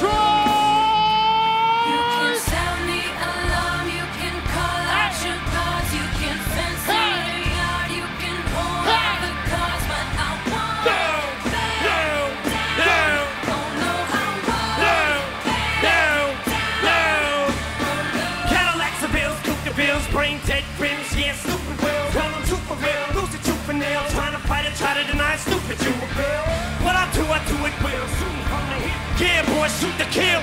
You Yeah, boy, shoot the kill.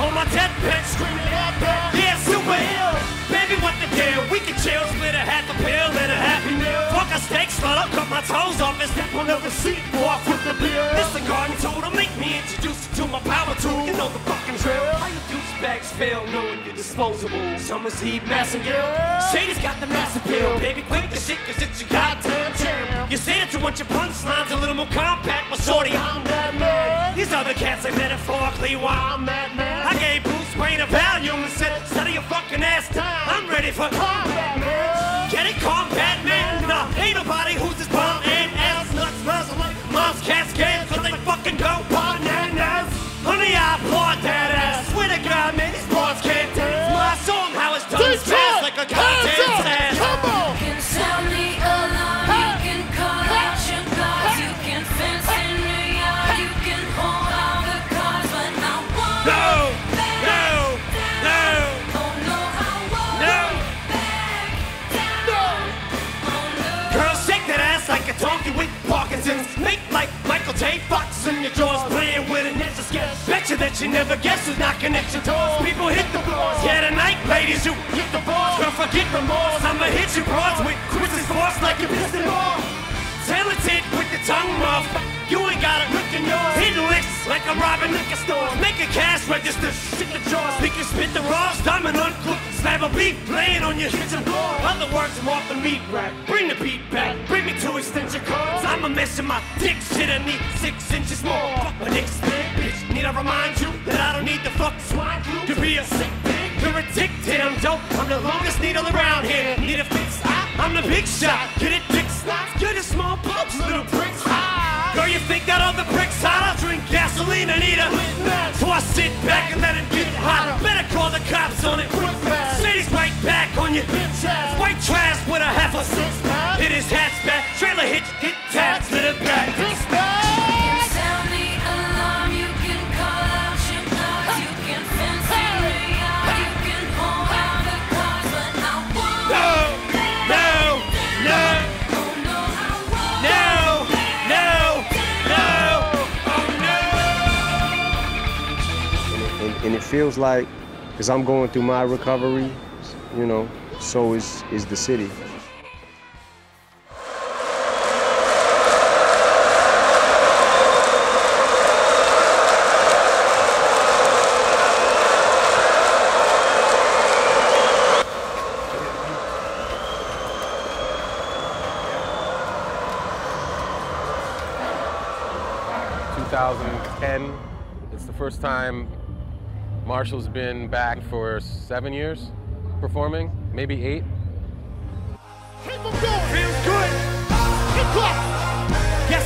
On my deathbed, screaming out. Yeah, ill. Baby, what the deal? We can chill, split a half a pill and a happy meal. Fuck a steak, slut, I'll cut my toes off and step on the receipt. Walk with the bill. Listen, garden tool, don't make me introduce you to my power tool. You know the fucking drill. How you douchebags fail knowing you're disposable. Summer's heat, massive gill. Shady's got the massive pill. Baby, quit the shit, cause it's your goddamn jam. You say that you want your punchlines a little more compact, but shorty, I'm that man. These other cats are metaphorically why I'm that man. I gave Bruce Wayne a Valium and said, settle your fucking ass down. I'm ready for combat, man. Get it, combat, man. Nah, ain't nobody who's as bomb and ass nuts smells like mom's cascade, cause they fucking go bananas. Honey, I applaud that ass. Swear to God, man, J. Fox in your jaws, playing with inch of skin. Bet you that you never guess who's knocking at your doors. People hit the floors. Yeah, tonight, ladies, you hit the balls. Girl, forget remorse. I'ma hit you broads with Chris's force like a piston ball. Talented with the tongue muff. You ain't got it looking yours. Hitting licks like I'm robbing liquor stores. Make a cash register, shit the jaws. Pick and spit the raws, diamond uncooked. Slab a beat playing on your kitchen floor. Other words, I'm off the meat rack. Bring the beat back. Bring me two extension cords. I'm a mess in my dick shit. I need six inches more. Fuck my dick's big, bitch. Need I remind you that I don't need the fuck swine flu to be a sick pig? You're addicted, I'm dope. I'm the longest needle around here. Need a fix? I'm the big shot. Get it, dick slots. Get it, small pumps, little pricks. Ah. Girl, you think that other prick's hot? I'll drink gasoline and eat a and, and it feels like as I'm going through my recovery, you know, so is is the city. Two thousand ten. It's the first time Marshall's been back for seven years performing, maybe eight. Feels good.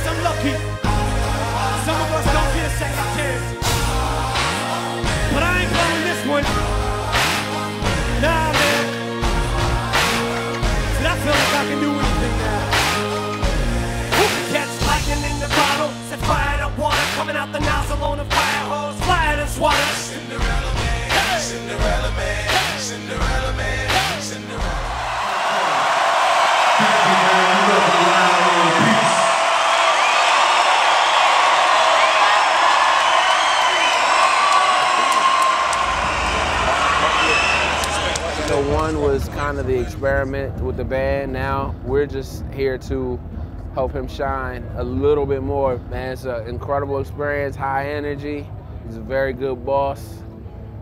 I'm lucky. Cinderella man. Cinderella. So one was kind of the experiment with the band. Now we're just here to help him shine a little bit more. Man, it's an incredible experience, high energy. He's a very good boss,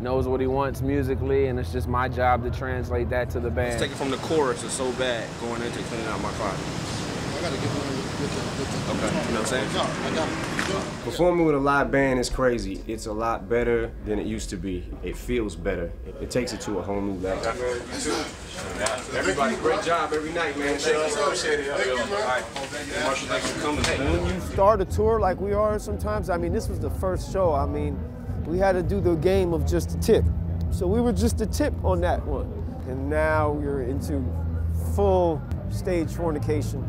knows what he wants musically, and it's just my job to translate that to the band. Just taking from the chorus is so bad going into cleaning out my closet. I gotta get one of with the, with the Okay, you know what I'm saying? No, I got it. Performing with a live band is crazy. It's a lot better than it used to be. It feels better. It, it takes it to a whole new level. Everybody, great job every night, man. When you start a tour like we are sometimes, I mean, this was the first show. I mean, we had to do the game of just a tip. So we were just a tip on that one. And now we're into full stage fornication.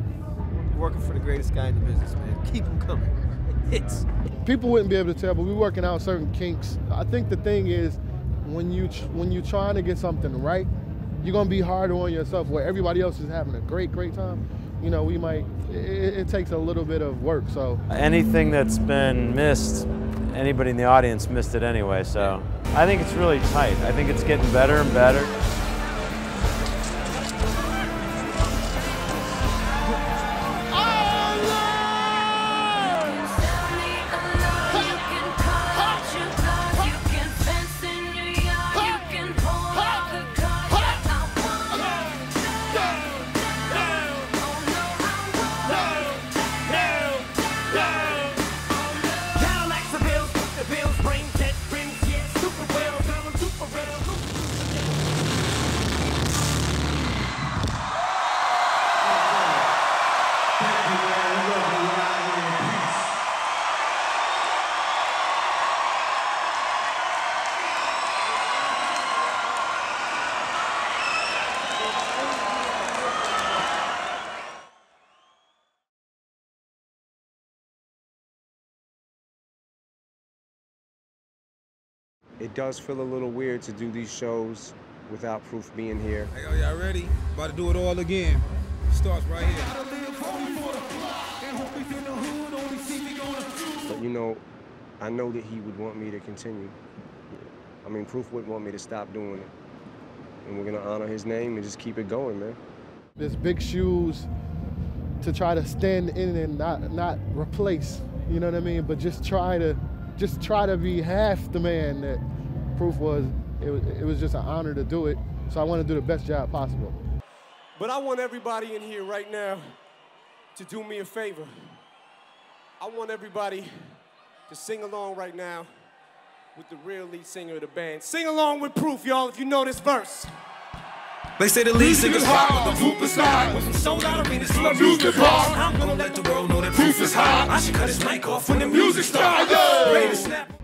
Working for the greatest guy in the business, man. Keep them coming. Hits. People wouldn't be able to tell, but we're working out certain kinks. I think the thing is, when you tr- when you're trying to get something right, you're gonna be harder on yourself. Where everybody else is having a great, great time, you know, we might. It, it takes a little bit of work. So Anything that's been missed, anybody in the audience missed it anyway, so I think it's really tight. I think it's getting better and better. It does feel a little weird to do these shows without Proof being here. Hey, are y'all ready? About to do it all again. Starts right here. But you know, I know that he would want me to continue. I mean, Proof wouldn't want me to stop doing it. And we're gonna honor his name and just keep it going, man. there's big shoes to try to stand in and not not replace. You know what I mean? But just try to just try to be half the man that Proof was. It was, it was just an honor to do it. So I want to do the best job possible. But I want everybody in here right now to do me a favor. I want everybody to sing along right now with the real lead singer of the band. Sing along with Proof, y'all, if you know this verse. They say the lead singer's hot, but the proof is not. When from sold out arenas to a music bar, I'm gonna let the world know that proof is hot. I should cut his mic off when the music starts. Ready to snap.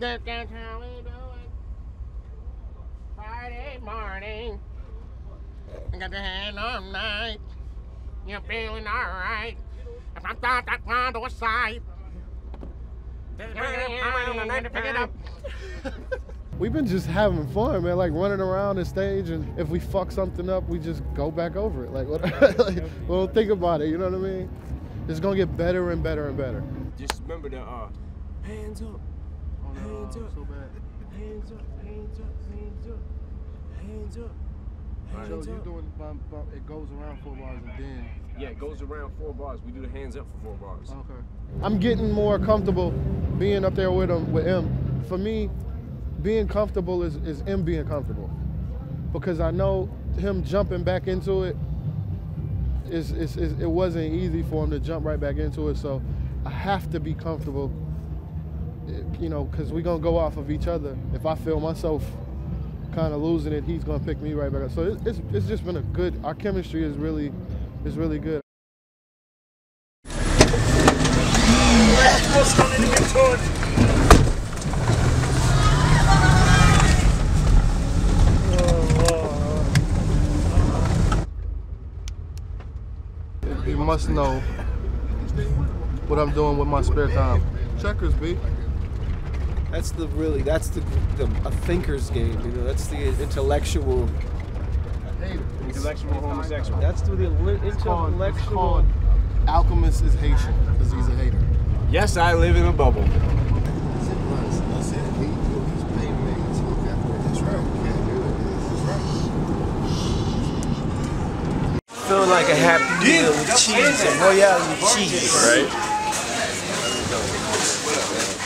That's how we do it. Friday morning. Got the hand on night. You're feeling alright. If I thought that one to a side. Pick it up. We've been just having fun, man. Like running around the stage, and if we fuck something up, we just go back over it. Like, what, like we don't think about it. You know what I mean? It's gonna get better and better and better. Just remember that uh, hands up, hands up, so bad. Hands up, hands up, hands up, hands up. Hands up. doing bump, bump, it goes around four bars and then. Yeah, it goes around four bars. We do the hands up for four bars. Okay. I'm getting more comfortable being up there with him with him. For me, being comfortable is, is him being comfortable. Because I know him jumping back into it is, is, is it wasn't easy for him to jump right back into it. So I have to be comfortable, you know, because we're gonna go off of each other. If I feel myself kind of losing it, he's gonna pick me right back up. So it, it's, it's just been a good. Our chemistry is really is really good. You must know what I'm doing with my spare time. Checkers, B. That's the really, that's the, the a thinker's game, you know, that's the intellectual. Intellectual homosexual. That's the, the intellectual. Alchemist is Haitian because he's a hater. Yes, I live in a bubble. Feeling like a happy meal with cheese and royale and cheese. Right.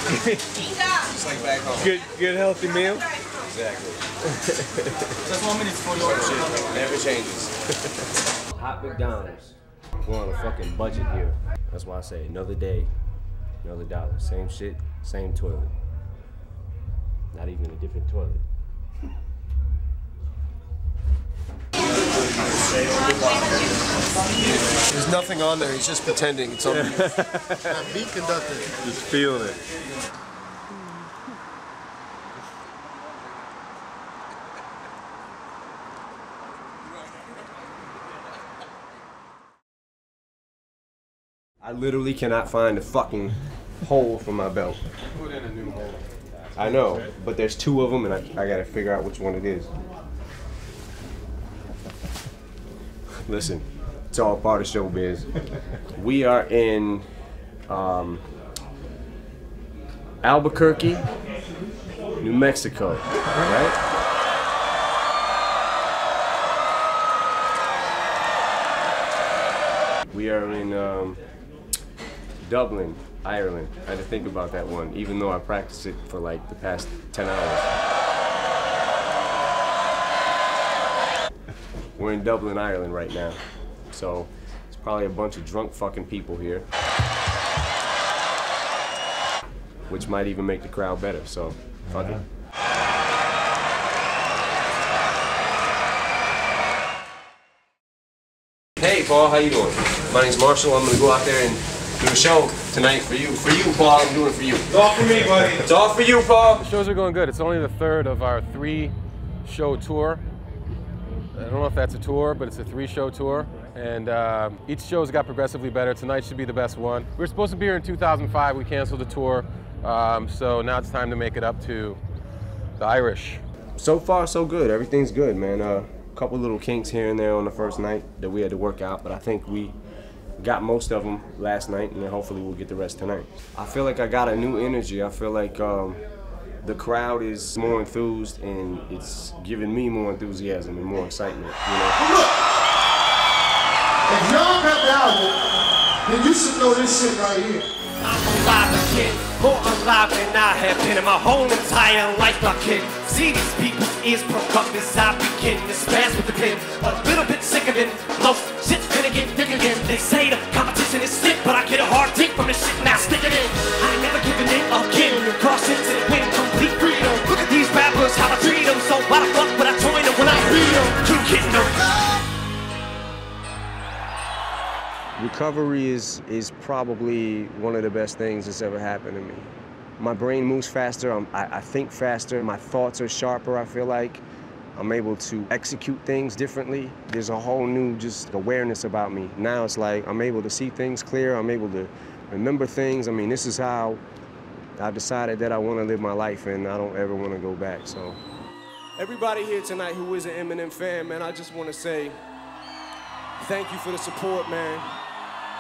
Good, good healthy meal. Exactly. Just one minute for your Shit never changes. Hot McDonald's. We're on a fucking budget here. That's why I say another day, another dollar. Same shit, same toilet. Not even a different toilet. There's nothing on there. He's just pretending. It's on beat conductor. Just feeling it. I literally cannot find a fucking hole for my belt. Put in a new hole. I know, but there's two of them, and I, I gotta figure out which one it is. Listen, it's all part of showbiz. We are in um, Albuquerque, New Mexico, right? We are in um, Dublin, Ireland. I had to think about that one, even though I practiced it for like the past 10 hours. We're in Dublin, Ireland right now. So it's probably a bunch of drunk fucking people here. Which might even make the crowd better, so fuck it. Hey Paul, how you doing? My name's Marshall. I'm gonna go out there and do a show tonight for you. For you, Paul, I'm doing it for you. It's all for me, buddy. It's all for you, Paul. The shows are going good. It's only the third of our three show tour. I don't know if that's a tour, but it's a three show tour. And um, each show's got progressively better. Tonight should be the best one. We were supposed to be here in 2005. We canceled the tour. Um, so now it's time to make it up to the Irish. So far, so good. Everything's good, man. A couple little kinks here and there on the first night that we had to work out, but I think we got most of them last night, and then hopefully we'll get the rest tonight. I feel like I got a new energy. I feel like um, the crowd is more enthused, and it's giving me more enthusiasm and more excitement. You know? If y'all got the album, then you should know this shit right here. I'm alive again, more alive than I have been in my whole entire life. I can see these people's ears broke up as I begin to spaz with the pen. A little bit sick of it, most shit's gonna get thick again. They say the competition is sick, but I get a hard dick from this shit now. Stick it in, I ain't never giving in again. Cross into the wind, how I treat them. So why the fuck would I join them when I beat them? Recovery is is probably one of the best things that's ever happened to me. My brain moves faster. I, I think faster. My thoughts are sharper. I feel like I'm able to execute things differently. There's a whole new just awareness about me. Now it's like I'm able to see things clear. I'm able to remember things. I mean, this is how I've decided that I want to live my life, and I don't ever want to go back. So. Everybody here tonight who is an Eminem fan, man, I just want to say thank you for the support, man,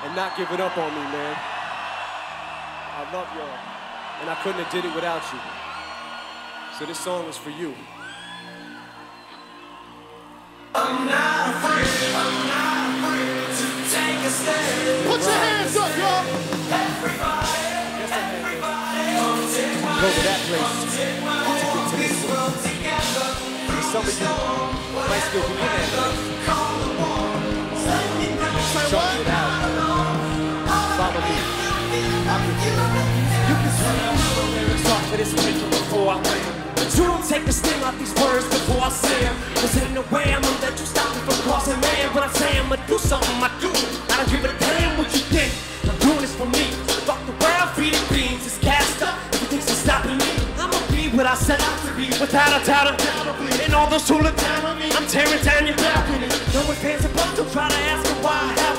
and not giving up on me, man. I love y'all, and I couldn't have did it without you. So this song is for you. i'm not afraid i'm not afraid to Put your hands Go to that place to get to this one. And some of you might still be in that place. Check it out. Follow me. You. Can see off of this picture before I. But you don't take the sting off these words before I say 'em. Cause ain't no way I'm gonna let you stop me from crossing man. When I say I'm gonna do something, I set out to be without a doubt. And all those who look down on me, I'm tearing down your balcony. No one stands above to try to ask me why I have